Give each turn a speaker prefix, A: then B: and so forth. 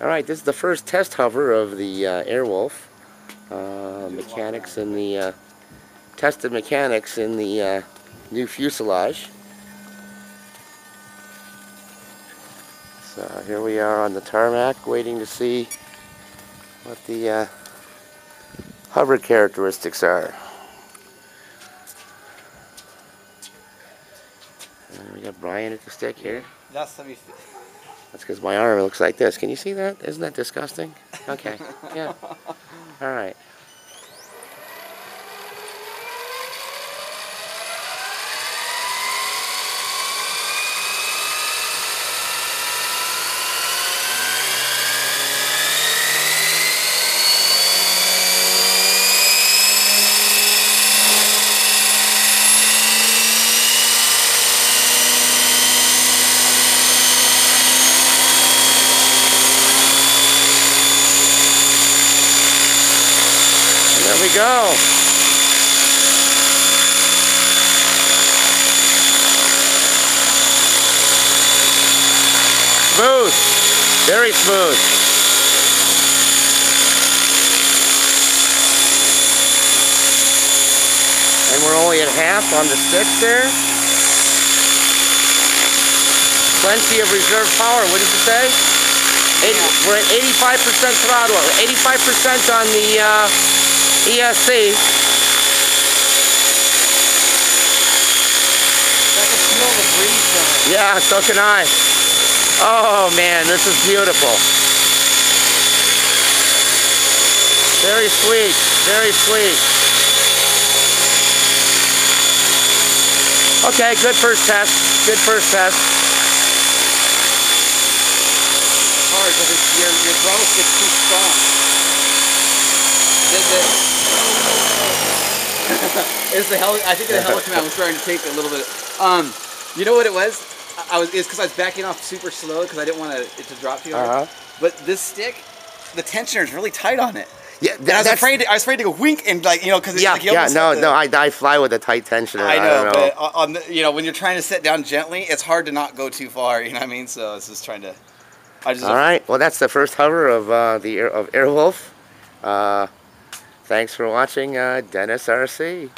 A: All right, this is the first test hover of the uh, Airwolf. Uh, mechanics in the uh, tested mechanics in the uh, new fuselage. So here we are on the tarmac, waiting to see what the uh, hover characteristics are. And we got Bryan at the stick here.
B: That's me.
A: That's because my arm looks like this. Can you see that? Isn't that disgusting? Okay. Yeah. All right. We go. Smooth. Very smooth. And we're only at half on the six there. Plenty of reserve power, wouldn't you say? 80, we're at 85% throttle, 85% on the uh, ESC.
B: I can feel the breeze from it.
A: Yeah, so can I. Oh man, this is beautiful. Very sweet, very sweet. Okay, good first test. Good first test.
B: Hard it's, your your throttle gets too strong. The, the, hell? I think the Helicon I was starting to take a little bit. Um, you know what it was? I, I was it's because I was backing off super slow because I didn't want it to drop too hard.
A: Uh-huh.
B: But this stick, the tensioner is really tight on it.
A: Yeah,
B: And I was afraid. To, I was afraid to go wink and like you know because
A: Yeah,
B: like,
A: yeah, no, no, I, I fly with a tight tensioner.
B: I
A: I,
B: know,
A: don't know.
B: but on- on the, you know when you're trying to sit down gently, it's hard to not go too far. You know what I mean? So it's just trying to. I just
A: All right, well, that's the first hover of uh, the Air, of Airwolf. Uh, thanks for watching, uh, Dennis RC.